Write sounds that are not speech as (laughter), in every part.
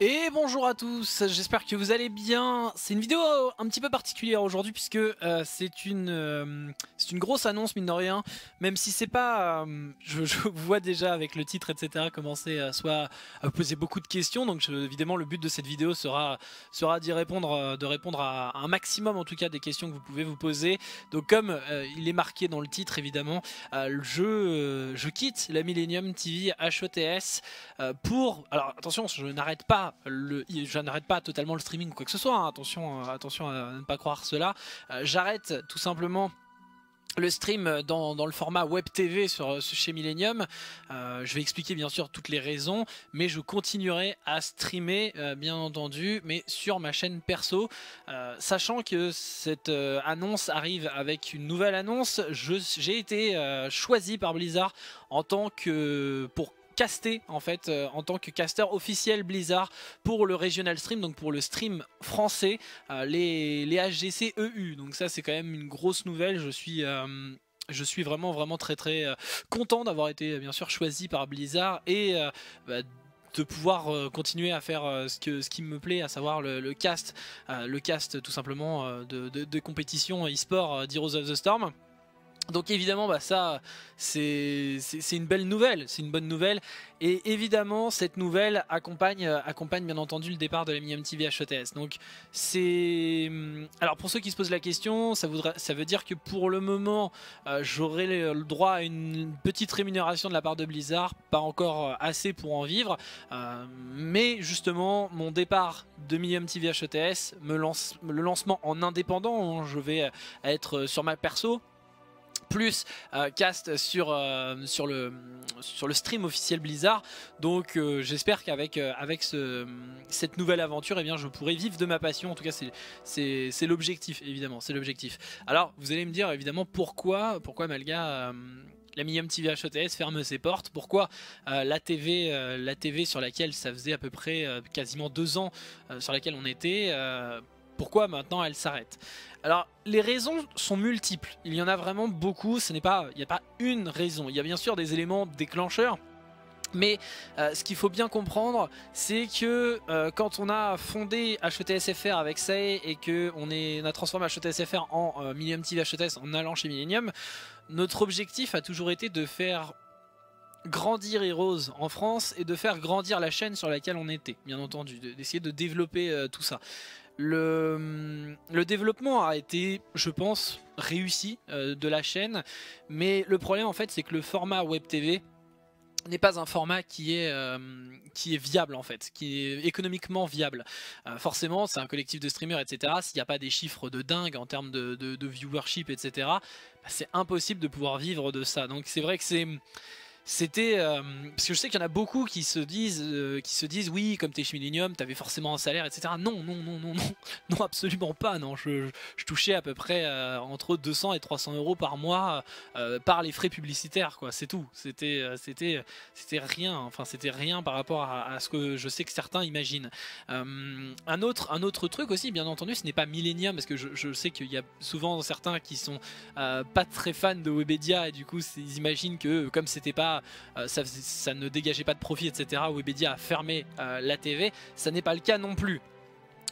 Et bonjour à tous, j'espère que vous allez bien. C'est une vidéo un petit peu particulière aujourd'hui puisque euh, c'est une euh, c'est une grosse annonce mine de rien, même si c'est pas, euh, je, (laughs) vois déjà avec le titre etc commencer à soit poser beaucoup de questions. Donc évidemment le but de cette vidéo sera d'y répondre, de répondre à, un maximum en tout cas des questions que vous pouvez vous poser. Donc comme il est marqué dans le titre évidemment, je je quitte la Millennium TV HOTS pour alors attention je n'arrête pas je n'arrête pas totalement le streaming ou quoi que ce soit, hein. attention, euh, attention à ne pas croire cela, euh, j'arrête tout simplement le stream dans, le format web TV sur, chez Millennium. Euh, je vais expliquer bien sûr toutes les raisons, mais je continuerai à streamer bien entendu, mais sur ma chaîne perso. sachant que cette annonce arrive avec une nouvelle annonce, j'ai été choisi par Blizzard en tant que pour casté en fait euh, en tant que caster officiel Blizzard pour le regional stream, donc pour le stream français, euh, les, les HGC EU. Donc ça c'est quand même une grosse nouvelle. Je suis euh, je suis vraiment vraiment très très content d'avoir été bien sûr choisi par Blizzard et bah, de pouvoir continuer à faire ce, que, ce qui me plaît, à savoir le, cast, le cast tout simplement de, de, de compétition e-sport d'Heroes of the Storm. Donc évidemment, bah ça, c'est une belle nouvelle, c'est une bonne nouvelle. Et évidemment, cette nouvelle accompagne, accompagne bien entendu le départ de la Millennium TV HOTS. Donc c'est... Alors pour ceux qui se posent la question, ça, veut dire que pour le moment, euh, j'aurai le droit à une petite rémunération de la part de Blizzard, pas encore assez pour en vivre. Euh, mais justement, mon départ de Millennium TV HOTS, me lance, le lancement en indépendant, je vais être sur ma perso, plus euh, cast sur, euh, sur, le, sur le stream officiel Blizzard. Donc euh, j'espère qu'avec avec ce, cette nouvelle aventure, eh bien, je pourrai vivre de ma passion. En tout cas, c'est l'objectif, évidemment. C'est l'objectif. Alors, vous allez me dire, évidemment, pourquoi, pourquoi Malga la Millium TV HOTS ferme ses portes? Pourquoi la TV, la TV sur laquelle ça faisait à peu près quasiment deux ans sur laquelle on était, pourquoi maintenant elle s'arrête. Alors les raisons sont multiples, il y en a vraiment beaucoup, ce n'est pas, il n'y a pas une raison, il y a bien sûr des éléments déclencheurs, mais euh, ce qu'il faut bien comprendre, c'est que euh, quand on a fondé HETSFR avec Say et qu'on a transformé HETSFR en euh, Millennium TV HETS en allant chez Millennium, notre objectif a toujours été de faire grandir Heroes en France et de faire grandir la chaîne sur laquelle on était, bien entendu, d'essayer de, développer tout ça. Le, développement a été, je pense, réussi euh, de la chaîne, mais le problème en fait c'est que le format Web TV n'est pas un format qui est, euh, qui est viable en fait, qui est économiquement viable. Euh, forcément, c'est un collectif de streamers, etc. S'il n'y a pas des chiffres de dingue en termes de, de, viewership, etc., bah, c'est impossible de pouvoir vivre de ça. Donc c'est vrai que c'est c'était euh, parce que je sais qu'il y en a beaucoup qui se disent euh, qui se disent oui comme t'es chez Millennium t'avais forcément un salaire etc non non non non non. (laughs) Non absolument pas non. Je, touchais à peu près euh, entre 200 et 300 euros par mois par les frais publicitaires quoi. C'est tout. C'était c'était c'était rien. Enfin c'était rien par rapport à, ce que je sais que certains imaginent. Un autre un autre truc aussi bien entendu ce n'est pas Millennium parce que je, je sais qu'il y a souvent certains qui sont pas très fans de Webedia et du coup ils imaginent que comme c'était pas euh, ça, ne dégageait pas de profit, etc. Webedia a fermé euh, la TV. Ça n'est pas le cas non plus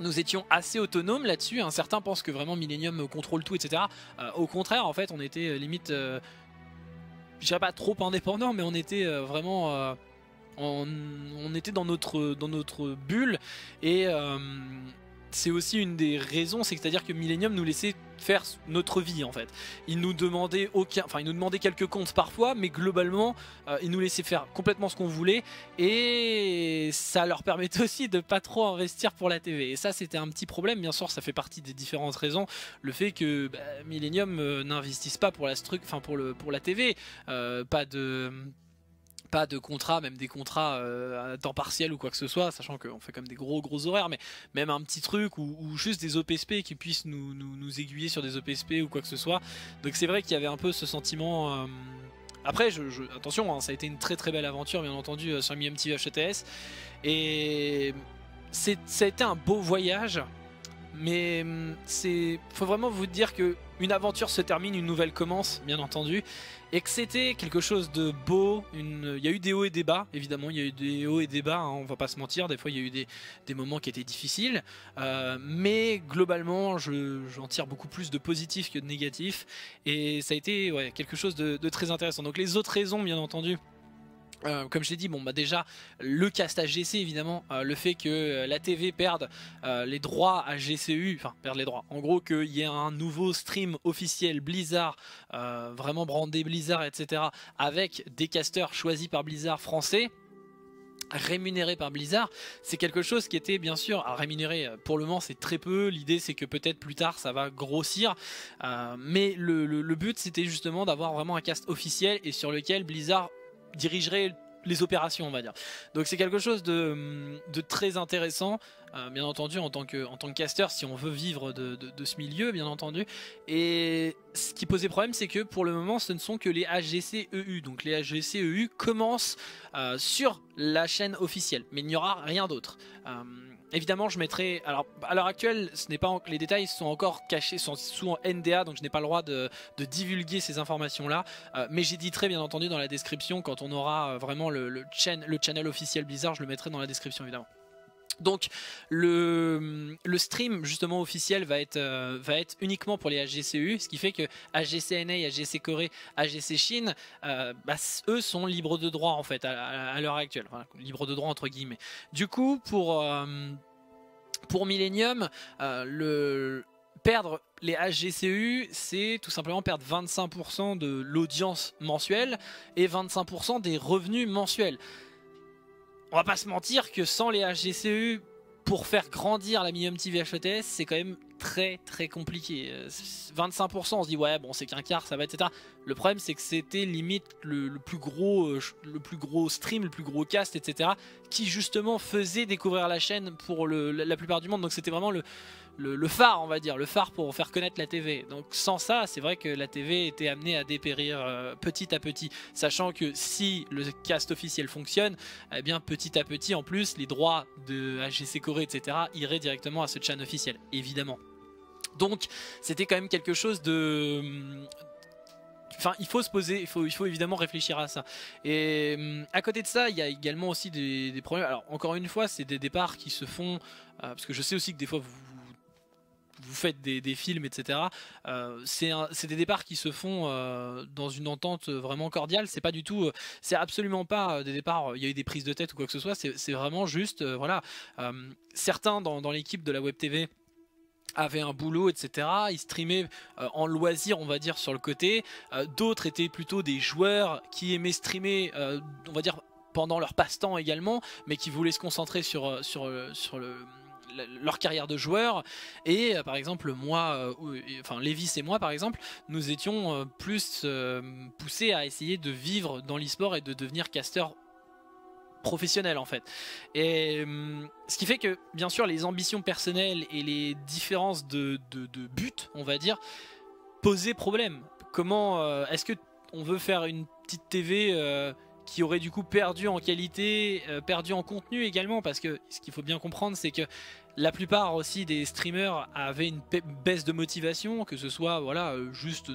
nous étions assez autonomes là-dessus. Hein. Certains pensent que vraiment Millennium contrôle tout, etc. Euh, au contraire, en fait, on était limite, je dirais pas trop indépendant, mais on était vraiment, on, on, était dans notre dans notre bulle et c'est aussi une des raisons, c'est à dire que Millennium nous laissait faire notre vie en fait. Il nous demandait aucun, enfin il nous demandait quelques comptes parfois, mais globalement euh, il nous laissait faire complètement ce qu'on voulait et ça leur permettait (laughs) aussi de pas trop investir pour la TV. Et ça c'était un petit problème, bien sûr, ça fait partie des différentes raisons. Le fait que bah, Millennium euh, n'investisse pas pour la enfin pour le pour la TV, euh, pas de pas de contrat, même des contrats euh, à temps partiel ou quoi que ce soit, sachant qu'on fait comme des gros gros horaires, mais même un petit truc ou, juste des OPSP qui puissent nous, nous, aiguiller sur des OPSP ou quoi que ce soit. Donc c'est vrai qu'il y avait un peu ce sentiment... Euh, après, attention, hein, ça a été une très très belle aventure, bien entendu, euh, sur MMTV HTS. Et ça a été un beau voyage, mais hum, c'est faut vraiment vous dire que une aventure se termine, une nouvelle commence, bien entendu, et que c'était quelque chose de beau. Il y a eu des hauts et des bas, évidemment, il y a eu des hauts et des bas, hein, on va pas se mentir, des fois il y a eu des, moments qui étaient difficiles, euh, mais globalement j'en tire beaucoup plus de positif que de négatif, et ça a été quelque chose de très intéressant. Donc les autres raisons, bien entendu, euh, comme je l'ai dit, bon bah déjà le cast à GC évidemment, euh, le fait que euh, la TV perde les droits à GCU, enfin perde les droits, en gros qu'il y ait un nouveau stream officiel Blizzard, vraiment brandé Blizzard etc, avec des casters choisis par Blizzard français, rémunérés par Blizzard, c'est quelque chose qui était bien sûr à rémunérer pour le moment c'est très peu, l'idée c'est que peut-être plus tard ça va grossir, mais le but c'était justement d'avoir vraiment un cast officiel et sur lequel Blizzard dirigerait les opérations, on va dire. Donc c'est quelque chose de, très intéressant, euh, bien entendu, en tant, que, en tant que caster, si on veut vivre de, ce milieu, bien entendu. Et ce qui posait problème, c'est que pour le moment, ce ne sont que les HGC-EU. Donc les HGC-EU commencent euh, sur la chaîne officielle, mais il n'y aura rien d'autre. Euh, Évidemment, je mettrai. Alors, à l'heure actuelle, ce n'est pas les détails sont encore cachés, sont sous NDA, donc je n'ai pas le droit de, divulguer ces informations-là. Euh, mais j'éditerai bien entendu dans la description quand on aura euh, vraiment le, channel officiel Blizzard, je le mettrai dans la description évidemment. Donc le, stream justement officiel va être, euh, uniquement pour les HGCU, ce qui fait que HGCNA, HGC Corée, HGC Chine, bah, eux sont libres de droit en fait à, l'heure actuelle, libres de droit entre guillemets. Du coup pour Millennium, euh, le, perdre les HGCU, c'est tout simplement perdre 25% de l'audience mensuelle et 25% des revenus mensuels. On va pas se mentir que sans les HGCU, pour faire grandir la Millennium TV HETS, c'est quand même très très compliqué. 25% euh, on se dit ouais bon c'est qu'un quart ça va etc. Le problème c'est que c'était limite le, plus gros euh, le plus gros stream, le plus gros cast etc. qui justement faisait découvrir la chaîne pour la plupart du monde. Donc c'était vraiment le, le, phare, on va dire, le phare pour faire connaître la TV. Donc sans ça, c'est vrai que la TV était amenée à dépérir euh, petit à petit, sachant que si le cast officiel fonctionne, eh bien petit à petit, en plus, les droits de HGC Corée, etc., iraient directement à ce channel officiel, évidemment. Donc c'était quand même quelque chose de enfin il faut se poser il faut, il faut évidemment réfléchir à ça et hum, à côté de ça il y a également aussi des, problèmes alors encore une fois c'est des départs qui se font euh, parce que je sais aussi que des fois vous vous faites des, films, etc. Euh, c'est des départs qui se font euh, dans une entente vraiment cordiale. C'est pas du tout, c'est absolument pas des départs. Il y a eu des prises de tête ou quoi que ce soit. C'est vraiment juste, voilà. certains dans, l'équipe de la web TV avaient un boulot, etc. Ils streamaient en loisir, on va dire, sur le côté. D'autres étaient plutôt des joueurs qui aimaient streamer, on va dire, pendant leur passe-temps également, mais qui voulaient se concentrer sur, sur, sur le leur carrière de joueur et euh, par exemple moi euh, enfin Lévis et moi par exemple nous étions euh, plus poussés à essayer de vivre dans l'e-sport et de devenir caster professionnel en fait. Et ce qui fait que bien sûr les ambitions personnelles et les différences de, but on va dire posaient problème. Comment est-ce que on veut faire une petite TV qui aurait du coup perdu en qualité, perdu en contenu également, parce que ce qu'il faut bien comprendre, c'est que la plupart aussi des streamers avaient une baisse de motivation, que ce soit voilà euh, juste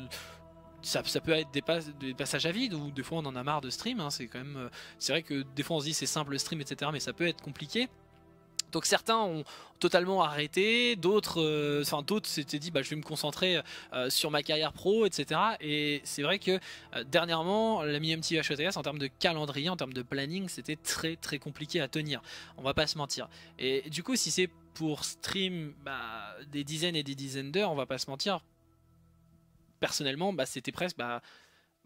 ça, peut être des, passages à vide ou des fois on en a marre de stream. Hein, c'est quand même euh, c'est vrai que des fois on se dit c'est simple stream etc. Mais ça peut être compliqué. Donc certains ont totalement arrêté, d'autres, euh, enfin d'autres s'étaient dit bah je vais me concentrer euh, sur ma carrière pro, etc. Et c'est vrai que dernièrement la MTV HETS en termes de calendrier, en termes de planning, c'était très très compliqué à tenir. On va pas se mentir. Et du coup si c'est pour stream bah, des dizaines et des dizaines d'heures, on va pas se mentir. Personnellement, bah, c'était presque bah,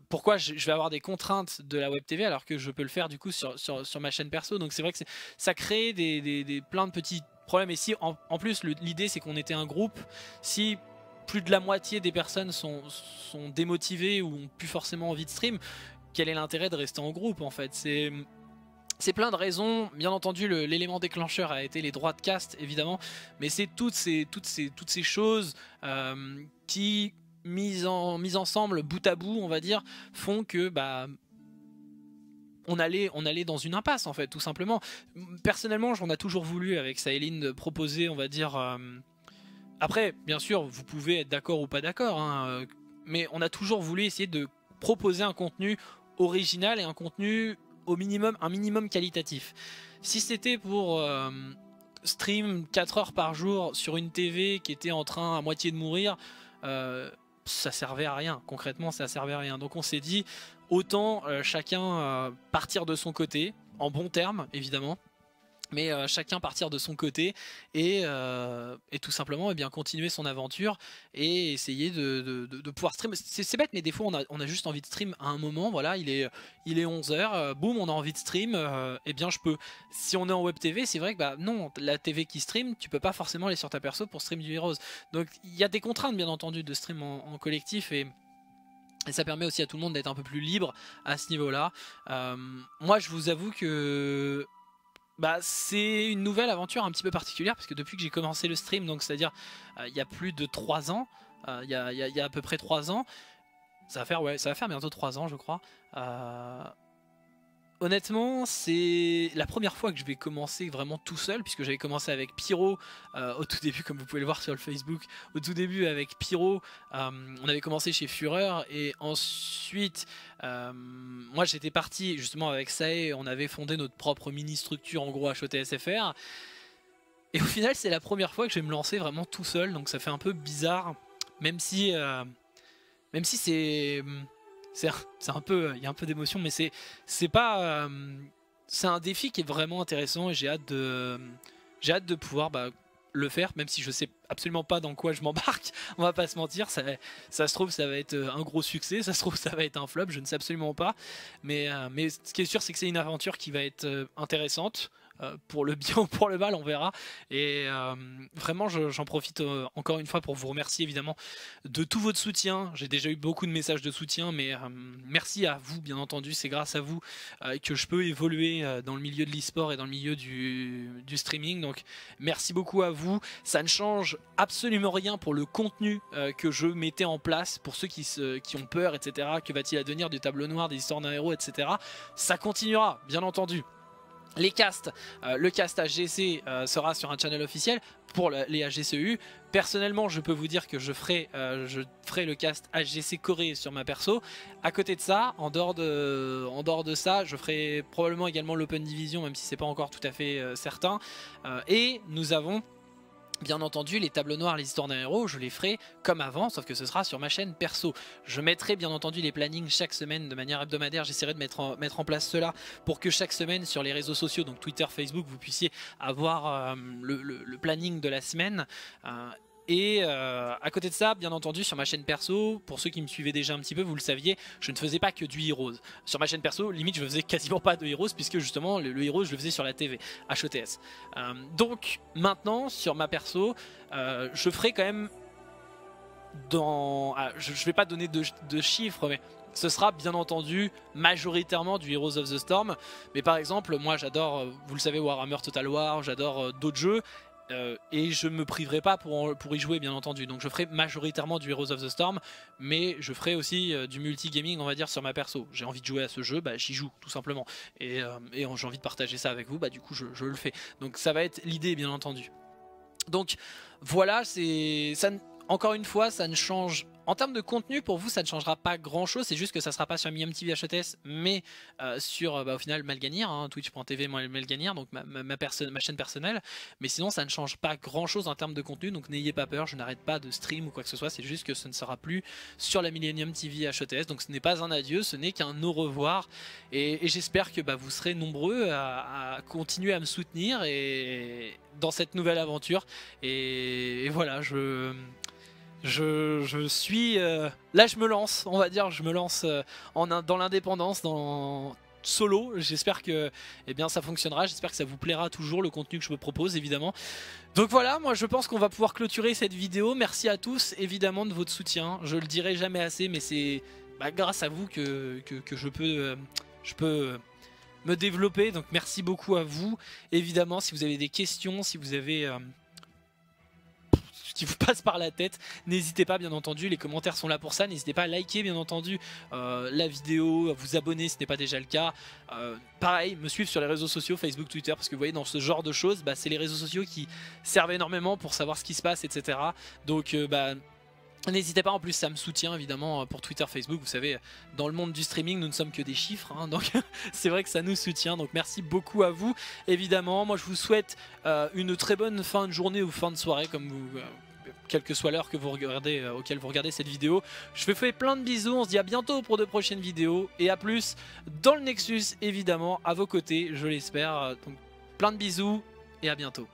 pourquoi je, vais avoir des contraintes de la web TV alors que je peux le faire du coup sur, sur, ma chaîne perso. Donc c'est vrai que ça crée des, des, plein de petits problèmes. Et si en, plus l'idée c'est qu'on était un groupe, si plus de la moitié des personnes sont, sont démotivées ou ont plus forcément envie de stream, quel est l'intérêt de rester en groupe en fait? C'est c'est plein de raisons. Bien entendu, l'élément déclencheur a été les droits de cast, évidemment, mais c'est toutes ces, toutes, ces, toutes ces choses euh, qui mises en, mise ensemble, bout à bout, on va dire, font que bah on allait, on allait dans une impasse en fait, tout simplement. Personnellement, j'en ai toujours voulu avec Saïline de proposer, on va dire, euh, après, bien sûr, vous pouvez être d'accord ou pas d'accord, hein, mais on a toujours voulu essayer de proposer un contenu original et un contenu au minimum, un minimum qualitatif. Si c'était pour euh, stream 4 heures par jour sur une TV qui était en train à moitié de mourir, euh, ça servait à rien. Concrètement, ça servait à rien. Donc on s'est dit, autant euh, chacun partir de son côté, en bon terme évidemment, mais euh, chacun partir de son côté et, euh, tout simplement eh bien, continuer son aventure et essayer de, pouvoir stream. C'est bête, mais des fois on a, juste envie de stream à un moment. Voilà, il est, il est 11h, euh, boum, on a envie de stream. eh bien, je peux. Si on est en web TV, c'est vrai que bah, non, la TV qui stream, tu peux pas forcément aller sur ta perso pour stream du Heroes. Donc il y a des contraintes, bien entendu, de stream en, collectif. Et ça permet aussi à tout le monde d'être un peu plus libre à ce niveau-là. moi, je vous avoue que bah, c'est une nouvelle aventure un petit peu particulière parce que depuis que j'ai commencé le stream, donc c'est-à-dire euh, il y a plus de 3 ans, euh, il y, a, à peu près 3 ans, ça va faire, ça va faire bientôt 3 ans je crois, euh, honnêtement, c'est la première fois que je vais commencer vraiment tout seul, puisque j'avais commencé avec Pyro euh, au tout début, comme vous pouvez le voir sur le Facebook. Au tout début, avec Pyro, euh, on avait commencé chez Fureur, et ensuite, euh, moi j'étais parti justement avec Sae, on avait fondé notre propre mini-structure, en gros HOTSFR. Et au final, c'est la première fois que je vais me lancer vraiment tout seul, donc ça fait un peu bizarre, même si c'est c'est un peu, il y a un peu d'émotion, mais c'est c'est pas, euh, c'est un défi qui est vraiment intéressant et j'ai hâte de, j'ai hâte de pouvoir bah, le faire, même si je sais absolument pas dans quoi je m'embarque. (laughs) On va pas se mentir, ça, se trouve ça va être un gros succès, ça se trouve (laughs) ça va être un flop, je ne sais absolument pas. Mais, euh, ce qui est sûr, c'est que c'est une aventure qui va être euh, intéressante. Euh, pour le bien (laughs) ou pour le mal, on verra. Et euh, vraiment, j'en profite euh, encore une fois pour vous remercier évidemment de tout votre soutien. J'ai déjà eu beaucoup de messages de soutien, mais merci à vous, bien entendu. C'est grâce à vous que je peux évoluer dans le milieu de l'e-sport et dans le milieu du, streaming. Donc, merci beaucoup à vous. Ça ne change absolument rien pour le contenu que je mettais en place, pour ceux qui, qui ont peur, etc. Que va-t-il advenir du tableau noir, des histoires d'un héros, etc. Ça continuera, bien entendu. Les casts, euh, le cast HGC euh, sera sur un channel officiel pour les HGCU. Personnellement, je peux vous dire que je ferai, euh, le cast HGC Corée sur ma perso. À côté de ça, en dehors de, en dehors de ça, je ferai probablement également l'Open Division, même si c'est pas encore tout à fait certain. et nous avons Bien entendu, les tableaux noirs, les histoires d'un héros, je les ferai comme avant, sauf que ce sera sur ma chaîne perso. Je mettrai bien entendu les plannings chaque semaine de manière hebdomadaire. J'essaierai de mettre en, place cela pour que chaque semaine sur les réseaux sociaux, donc Twitter, Facebook, vous puissiez avoir euh, le, planning de la semaine. Euh, et euh, à côté de ça, bien entendu, sur ma chaîne perso, pour ceux qui me suivaient déjà un petit peu, vous le saviez, je ne faisais pas que du Heroes. Sur ma chaîne perso, limite, je faisais quasiment pas de Heroes, puisque justement, le, Heroes, je le faisais sur la TV, HOTS. Euh, donc, maintenant, sur ma perso, euh, je ferai quand même dans... Ah, je, ne vais pas donner de, de chiffres, mais ce sera bien entendu majoritairement du Heroes of the Storm. Mais par exemple, moi j'adore, vous le savez, Warhammer Total War, j'adore d'autres jeux. Euh, et je me priverai pas pour, y jouer bien entendu. Donc je ferai majoritairement du Heroes of the Storm, mais je ferai aussi euh, du multi-gaming on va dire sur ma perso. J'ai envie de jouer à ce jeu, bah, j'y joue tout simplement. Et, euh, j'ai envie de partager ça avec vous, bah, du coup je, le fais. Donc ça va être l'idée bien entendu. Donc voilà, c'est. Encore une fois, ça ne change en termes de contenu, pour vous, ça ne changera pas grand chose. C'est juste que ça sera pas sur Miam TV HTS, mais euh, sur euh, bah, au final Malganir, hein, twitch.tv Malganir, donc ma, ma, chaîne personnelle. Mais sinon, ça ne change pas grand chose en termes de contenu. Donc n'ayez pas peur, je n'arrête pas de stream ou quoi que ce soit. C'est juste que ce ne sera plus sur la Millennium TV HTS. Donc ce n'est pas un adieu, ce n'est qu'un au revoir. Et, j'espère que bah, vous serez nombreux à, continuer à me soutenir et dans cette nouvelle aventure. et voilà, je je, suis... Euh, là, je me lance, on va dire, je me lance euh, dans l'indépendance, dans solo. J'espère que eh bien, ça fonctionnera, j'espère que ça vous plaira toujours, le contenu que je me propose, évidemment. Donc voilà, moi je pense qu'on va pouvoir clôturer cette vidéo. Merci à tous, évidemment, de votre soutien. Je le dirai jamais assez, mais c'est bah, grâce à vous que, que, je peux... Euh, je peux me développer, donc merci beaucoup à vous. Évidemment, si vous avez des questions, si vous avez vous (laughs) passe par la tête, n'hésitez pas bien entendu, les commentaires sont là pour ça, n'hésitez pas à liker bien entendu euh, la vidéo, à vous abonner si ce n'est pas déjà le cas. Euh, pareil, me suivre sur les réseaux sociaux, Facebook, Twitter, parce que vous voyez dans ce genre de choses, bah, c'est les réseaux sociaux qui servent énormément pour savoir ce qui se passe, etc. Donc bah, N'hésitez pas, en plus ça me soutient évidemment pour Twitter, Facebook, vous savez, dans le monde du streaming nous ne sommes que des chiffres, hein, (laughs) donc c'est vrai que ça nous soutient, donc merci beaucoup à vous, évidemment, moi je vous souhaite euh, une très bonne fin de journée ou fin de soirée, comme vous... Euh, quelle que soit l'heure euh, auquel vous regardez cette vidéo. Je vous fais plein de bisous, on se dit à bientôt pour de prochaines vidéos, et à plus dans le Nexus, évidemment, à vos côtés, je l'espère. Donc plein de bisous, et à bientôt.